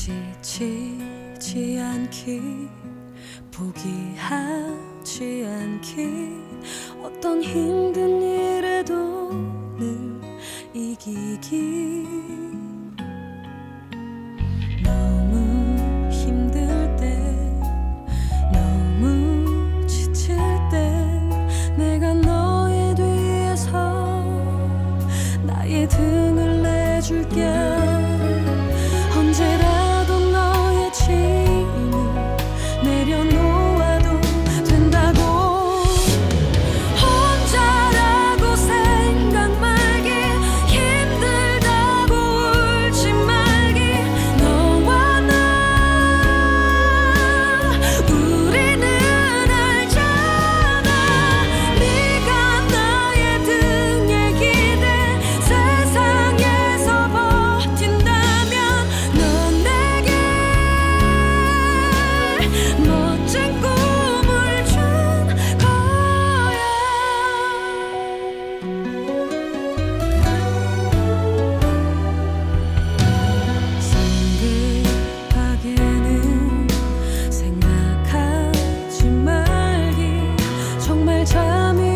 지치지 않기 포기하지 않기. 어떤 힘든 일에도 늘 이기기 잠이